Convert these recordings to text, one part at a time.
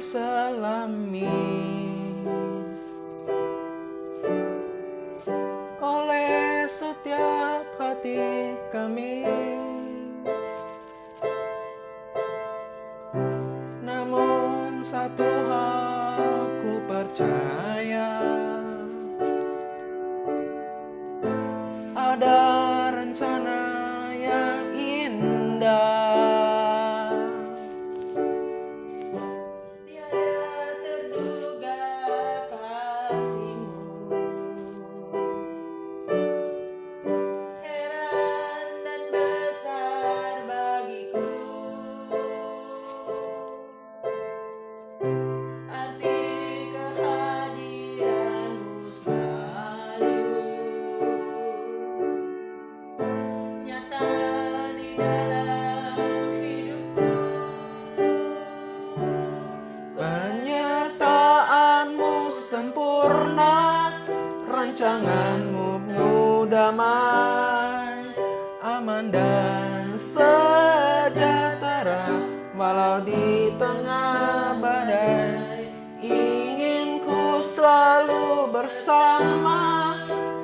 kami oleh setiap hati kami. Namun satu hal ku percaya sempurna Rancanganmu penuh damai Aman dan sejahtera Walau di tengah badai. Ingin ku selalu bersama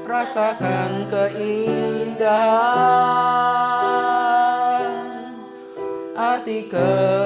Rasakan keindahan Arti kehadiranmu